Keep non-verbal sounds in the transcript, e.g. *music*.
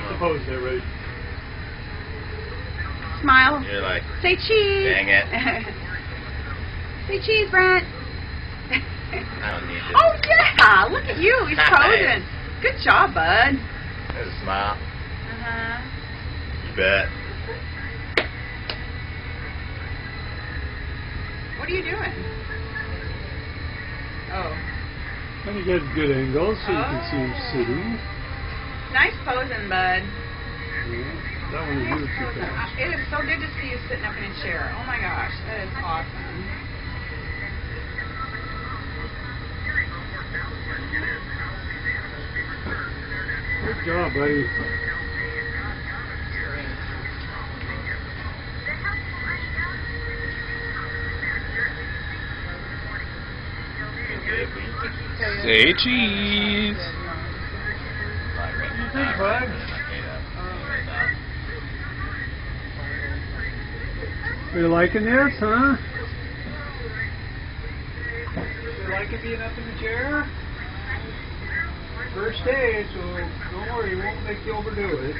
have to pose there, right? Smile. You're like, Say cheese. Dang it. *laughs* Say cheese, Brent. I don't need this. oh yeah! Look at you. He's *laughs* posing. Good job, bud. There's a smile. Uh huh. You bet. What are you doing? Oh, And you get a good angle so you can see him Oh. sitting. Nice posing, bud. Yeah. That one is really too. It is so good to see you sitting up in a chair. Oh my gosh, that is awesome. Good job, buddy. Say cheese. Think, bud? You liking this, huh? You like it being up in the chair? First day, so don't worry, we won't make you overdo it.